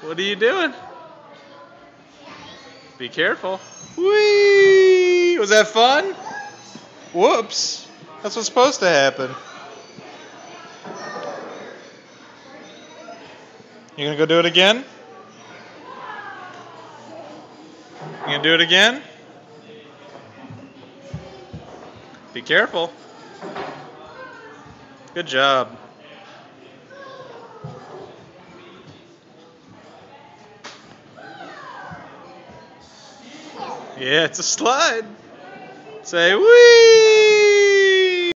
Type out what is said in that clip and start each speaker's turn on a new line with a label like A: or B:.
A: What are you doing? Be careful. Whee! Was that fun? Whoops. That's what's supposed to happen. You gonna go do it again? You gonna do it again? Be careful. Good job. Yeah, it's a slide. Say wee.